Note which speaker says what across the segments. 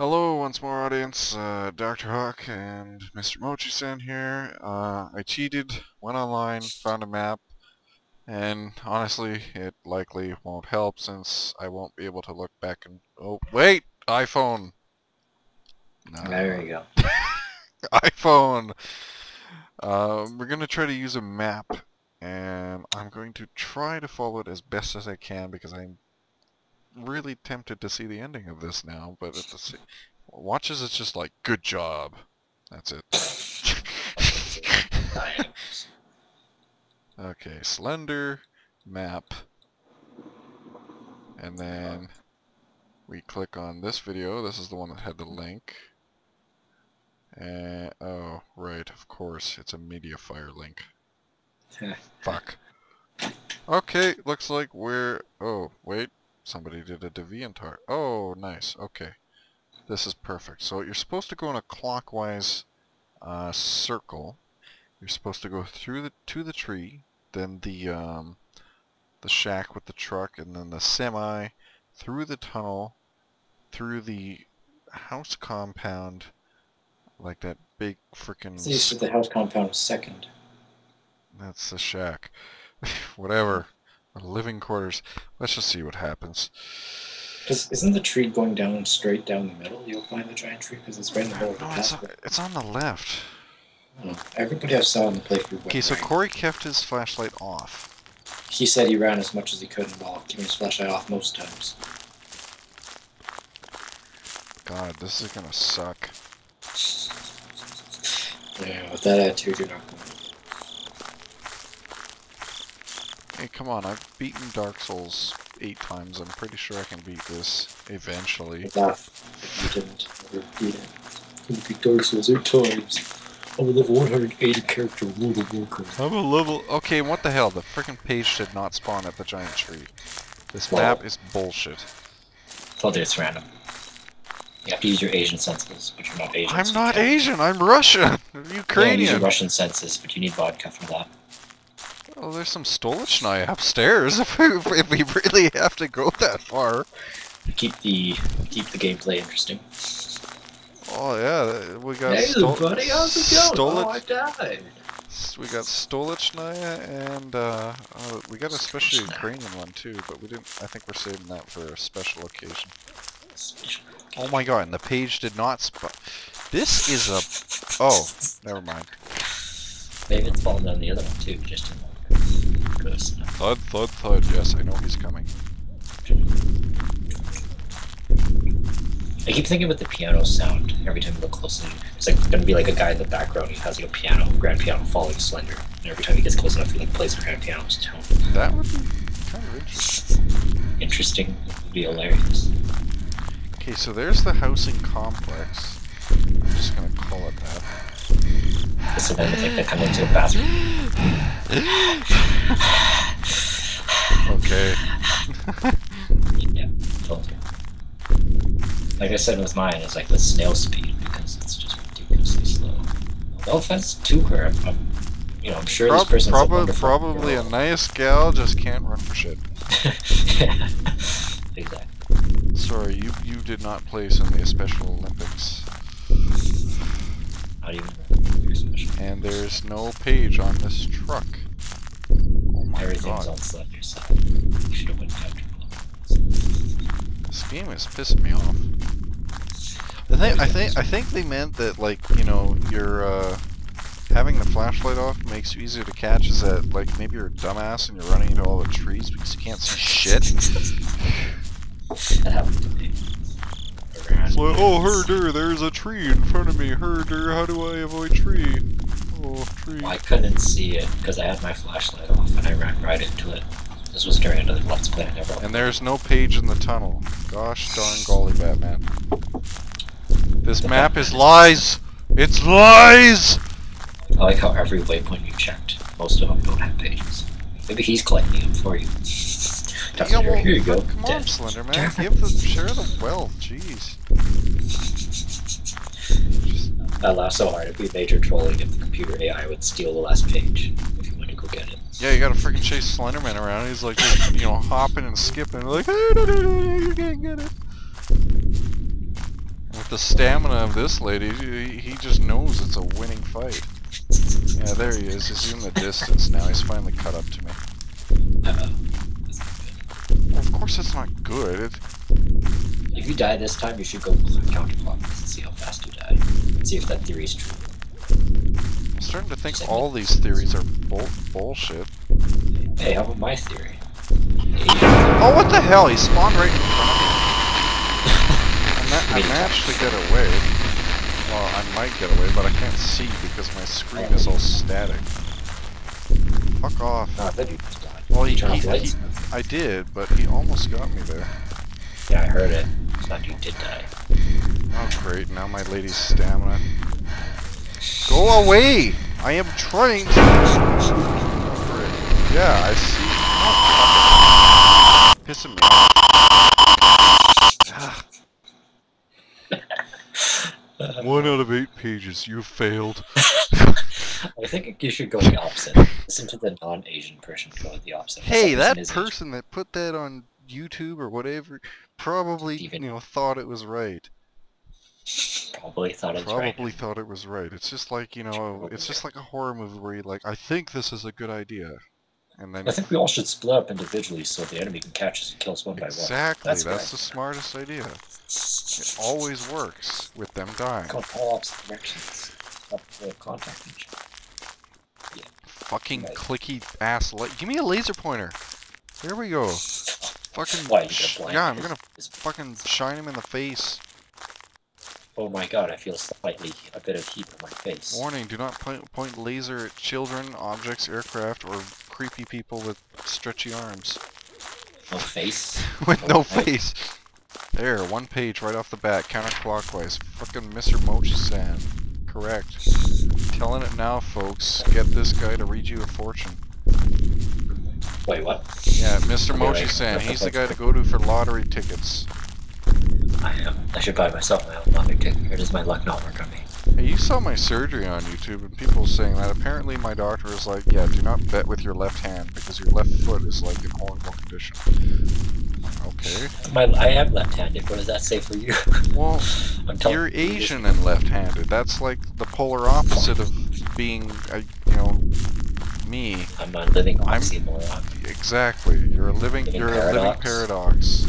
Speaker 1: Hello once more audience, uh, Dr. Hawk and Mr. Mochi-san here. Uh, I cheated, went online, found a map, and honestly it likely won't help since I won't be able to look back and... Oh, wait! iPhone! No.
Speaker 2: There you go.
Speaker 1: iPhone! Uh, we're going to try to use a map, and I'm going to try to follow it as best as I can because I'm really tempted to see the ending of this now, but at the sa- watches it's just like, good job. That's it. okay, Slender, map, and then we click on this video. This is the one that had the link. And, oh, right, of course, it's a Mediafire link. Fuck. Okay, looks like we're... Oh, wait. Somebody did a DeviantArt. Oh, nice. Okay. This is perfect. So you're supposed to go in a clockwise uh, circle. You're supposed to go through the to the tree, then the um, the shack with the truck, and then the semi, through the tunnel, through the house compound, like that big freaking.
Speaker 2: You said the house compound second.
Speaker 1: That's the shack. Whatever. Living quarters. Let's just see what happens.
Speaker 2: Because isn't the tree going down straight down the middle? You'll find the giant tree because it's right in the middle of the
Speaker 1: No, it's,
Speaker 2: pathway.
Speaker 1: it's on the left.
Speaker 2: Oh, Everybody I saw in the playthrough
Speaker 1: Okay, so
Speaker 2: right.
Speaker 1: Corey kept his flashlight off.
Speaker 2: He said he ran as much as he could while keeping his flashlight off most times.
Speaker 1: God, this is gonna suck.
Speaker 2: Yeah, with that attitude, you're not going.
Speaker 1: Hey, come on, I've beaten Dark Souls eight times. I'm pretty sure I can beat this eventually.
Speaker 2: if you didn't ever beat it. You beat Dark Souls eight times. I'm a level 180 character World of Warcraft.
Speaker 1: I'm a level... Okay, what the hell? The freaking page did not spawn at the giant tree. This
Speaker 2: Well-
Speaker 1: map is bullshit.
Speaker 2: Told you it's random. You have to use your Asian senses, but you're not Asian.
Speaker 1: I'm
Speaker 2: so
Speaker 1: not
Speaker 2: you
Speaker 1: Asian, I'm Russian!
Speaker 2: Yeah, use your Russian senses, but you need vodka for that.
Speaker 1: Oh, there's some Stolichnaya upstairs if we, if we really have to go that far.
Speaker 2: Keep the keep the gameplay interesting.
Speaker 1: Oh yeah, we got
Speaker 2: Hey,
Speaker 1: Stol-
Speaker 2: buddy, how's it going?
Speaker 1: Stolich-
Speaker 2: Oh, I died.
Speaker 1: We got Stolichnaya and uh, uh, we got a special Ukrainian one too, but we didn't. I think we're saving that for a special occasion. Oh my god! And the page did not spot. This is a. Oh, never mind.
Speaker 2: Maybe it's falling down the other one too, just in like close enough.
Speaker 1: Thud, thud, thud. Yes, I know he's coming.
Speaker 2: I keep thinking about the piano sound every time you look closely. It's like gonna be like a guy in the background. He has like a piano, grand piano, falling Slender. And every time he gets close enough, he like plays the grand piano's tone.
Speaker 1: That would be kind of interesting.
Speaker 2: Interesting, would be hilarious.
Speaker 1: Okay, so there's the housing complex. I'm just gonna call it that.
Speaker 2: It's the one with like that come into a bathroom.
Speaker 1: Okay.
Speaker 2: Yeah, you. Like I said with mine, it's like the snail speed because it's just ridiculously slow. No offense to her, I'm, I'm you know, I'm sure this
Speaker 1: Prob-
Speaker 2: person's a
Speaker 1: prob-
Speaker 2: wonderful
Speaker 1: probably a nice gal, just can't run for shit.
Speaker 2: exactly.
Speaker 1: Sorry, you you did not place in the Special Olympics,
Speaker 2: Not even you're
Speaker 1: and there's no page on this truck.
Speaker 2: After
Speaker 1: this game is pissing me off. I think I think I think they meant that like you know you're uh, having the flashlight off makes you easier to catch. Is that like maybe you're a dumbass and you're running into all the trees because you can't see shit?
Speaker 2: That happened to me.
Speaker 1: It's like, oh herder, there's a tree in front of me. Herder, how do I avoid tree? Oh.
Speaker 2: Well, I couldn't see it because I had my flashlight off and I ran right into it. This was during another Let's Play. I never.
Speaker 1: And there's no page in the tunnel. Gosh darn golly, Batman. This map is lies! It's lies!
Speaker 2: I like how every waypoint you checked, most of them don't have pages. Maybe he's collecting them for you.
Speaker 1: Yeah,
Speaker 2: here,
Speaker 1: well,
Speaker 2: here you go.
Speaker 1: Come on,
Speaker 2: Dead.
Speaker 1: Slender Man. Give the share the wealth. Jeez.
Speaker 2: I laugh so hard. It'd be major trolling if the computer AI would steal the last page if you went to go get it.
Speaker 1: yeah, you gotta freaking chase Slenderman around. He's like, just, you know, hopping and skipping, like, hey, no, no, no, no, you can't get it. With the stamina of this lady, he, just knows it's a winning fight. Yeah, there he is. He's in the distance now. He's finally caught up to me.
Speaker 2: Uh-oh.
Speaker 1: Well, of course it's not good. It,
Speaker 2: If you die this time, you should go counterclockwise and see how fast you die. See if that theory is true.
Speaker 1: I'm starting to think all these theories are bull bullshit.
Speaker 2: Hey, how about my theory?
Speaker 1: Oh, what the hell? He spawned right in front of me. I, ma I managed to get away. Well, I might get away, but I can't see because my screen is all static. Fuck off.
Speaker 2: No, I thought you just died.
Speaker 1: Well, he, he,
Speaker 2: off the lights.
Speaker 1: he- I did, but he almost got me there.
Speaker 2: Yeah, I heard it. I thought you did die.
Speaker 1: Oh, great. Now my lady's stamina. Go away! I am trying to... Great. Yeah, I see. Oh, fuck. Pissing me off. One out of eight pages. You failed.
Speaker 2: I think you should go the opposite. Listen to the non-Asian person go the opposite.
Speaker 1: Hey, that
Speaker 2: is
Speaker 1: person that put that on YouTube or whatever probably,
Speaker 2: Steven.
Speaker 1: you know, thought it was right.
Speaker 2: Probably thought it was
Speaker 1: Probably
Speaker 2: right.
Speaker 1: thought it was right. It's just like, you know,
Speaker 2: Probably.
Speaker 1: it's just like a horror movie where you like, I think this is a good idea. And then
Speaker 2: I think we all should split up individually so the enemy can catch us and kill us one by one.
Speaker 1: exactly,
Speaker 2: That's
Speaker 1: that's, the smartest idea. It always works with them dying.
Speaker 2: Go all opposite directions. Up contact each.
Speaker 1: Fucking
Speaker 2: Right.
Speaker 1: clicky ass light. Give me a laser pointer. There we go. Fucking
Speaker 2: Why, you
Speaker 1: sh-
Speaker 2: gonna blind
Speaker 1: yeah, I'm gonna fucking shine him in the face.
Speaker 2: Oh my god, I feel slightly a bit of heat on my face.
Speaker 1: Warning: Do not point, point laser at children, objects, aircraft, or creepy people with stretchy arms.
Speaker 2: No face.
Speaker 1: with no
Speaker 2: Okay.
Speaker 1: face. There, one page right off the bat, counterclockwise. Fucking Mr. Mochi-san. Correct. Telling it now, folks. Get this guy to read you a fortune.
Speaker 2: Wait, what?
Speaker 1: Yeah, Mr. Mochi-san. He's the guy to go to for lottery tickets.
Speaker 2: I am. I should buy myself my own lottery ticket. Or does my luck not work on me?
Speaker 1: Hey, you saw my surgery on YouTube, and people saying that apparently my doctor is like, yeah, do not bet with your left hand because your left foot is like in horrible condition. Okay.
Speaker 2: My, I am left-handed. What does that say for you?
Speaker 1: Well,
Speaker 2: I'm
Speaker 1: you're
Speaker 2: you
Speaker 1: Asian and left-handed. That's like the polar opposite of being, a, you know, me.
Speaker 2: I'm a living
Speaker 1: I'm-
Speaker 2: oxymoron.
Speaker 1: Exactly. You're a living.
Speaker 2: Living
Speaker 1: You're a living
Speaker 2: paradox.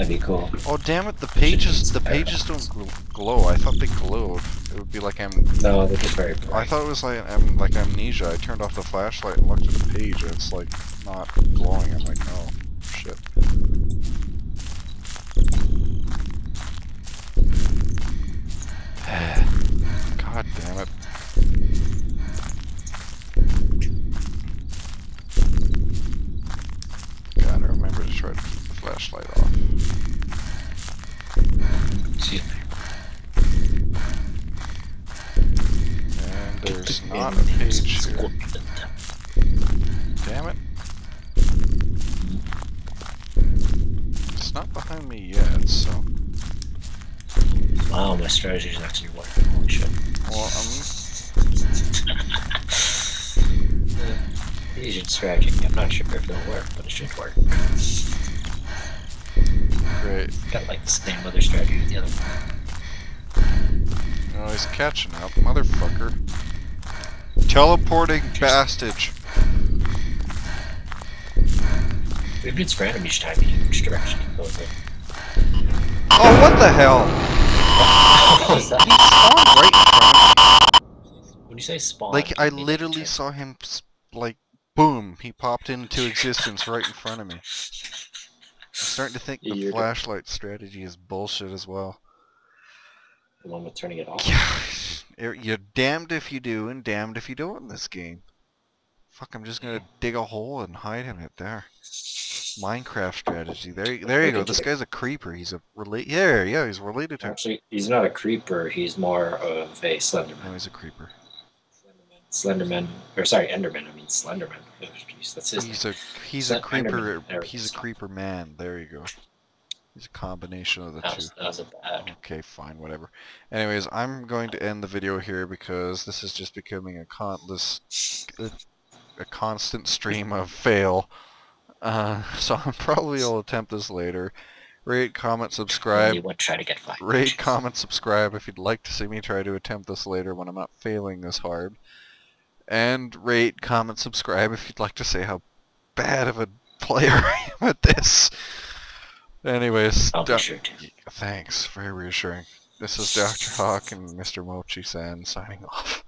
Speaker 2: That'd be cool.
Speaker 1: Oh damn it! The pages, the pages don't gl- glow. I thought they glowed. It would be like I'm.
Speaker 2: No, they're just very
Speaker 1: I thought it was like I'm like amnesia. I turned off the flashlight and looked at the page, and it's like not glowing. I'm like, oh shit. God damn it. Gotta remember to try to keep the flashlight off.
Speaker 2: Excuse me.
Speaker 1: And there's not a page here. Damn it. It's not behind me yet, so.
Speaker 2: Wow, my strategy is actually working. Holy shit.
Speaker 1: Well, I'm.
Speaker 2: Asian strategy. I'm not sure if it'll work, but it should work.
Speaker 1: Great.
Speaker 2: Got like the same other strategy as the other one.
Speaker 1: No, he's catching up, motherfucker. Teleporting bastage.
Speaker 2: Maybe it's random each time you which direction it goes in.
Speaker 1: Oh, what the hell?
Speaker 2: That?
Speaker 1: He spawned right in front of me.
Speaker 2: When you say spawn,
Speaker 1: Like, I literally saw him, like, boom, he popped into existence right in front of me. I'm starting to think the
Speaker 2: You're-
Speaker 1: flashlight strategy is bullshit as well.
Speaker 2: the one with turning it off.
Speaker 1: Yeah, you're- damned if you do and damned if you don't in this game. Fuck, I'm just gonna dig a hole and hide in it there. Minecraft strategy. There, there you go. This guy's a creeper. He's a relate. Yeah, yeah, he's related to.
Speaker 2: Actually, he's not a creeper. He's more of a
Speaker 1: No,
Speaker 2: Slenderman.
Speaker 1: he's a creeper.
Speaker 2: Slenderman, or sorry, Enderman. I mean Slenderman. Oh, Jeez, that's his.
Speaker 1: He's a he's a creeper. He's a creeper man. There you go. He's a combination of the
Speaker 2: That
Speaker 1: two.
Speaker 2: was, that was a bad.
Speaker 1: Okay, fine, whatever. Anyways, I'm going to end the video here because this is just becoming a countless, a, a constant stream of fail. Uh, so I probably will attempt this later. Rate, comment, subscribe.
Speaker 2: You would try to get five.
Speaker 1: Rate,
Speaker 2: matches.
Speaker 1: comment, subscribe if you'd like to see me try to attempt this later when I'm not failing this hard. And rate, comment, subscribe if you'd like to say how bad of a player I am at this. Anyways,
Speaker 2: I'll be sure to.
Speaker 1: thanks. Very reassuring. This is Dr. Hawk and Mr. Mochi-san signing off.